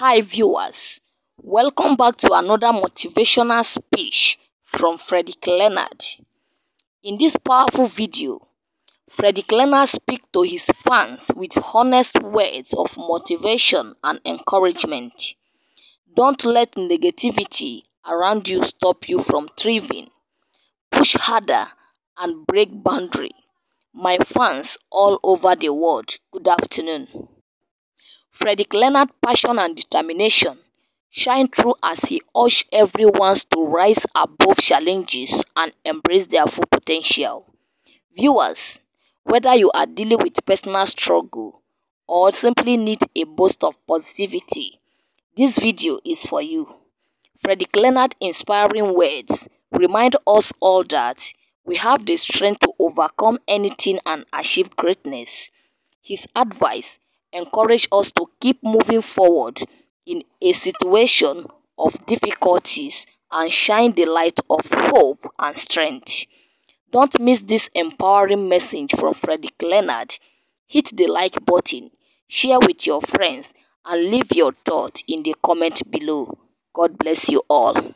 Hi viewers, welcome back to another motivational speech from Frederick Leonard. In this powerful video, Frederick Leonard speaks to his fans with honest words of motivation and encouragement. Don't let negativity around you stop you from thriving. Push harder and break boundary. My fans all over the world, good afternoon. Frederick Leonard's passion and determination shine through as he urges everyone to rise above challenges and embrace their full potential. Viewers, whether you are dealing with personal struggle or simply need a boost of positivity, this video is for you. Frederick Leonard's inspiring words remind us all that we have the strength to overcome anything and achieve greatness. His advice encourage us to keep moving forward in a situation of difficulties and shine the light of hope and strength. Don't miss this empowering message from Frederick Leonard. Hit the like button, share with your friends, and leave your thoughts in the comment below. God bless you all.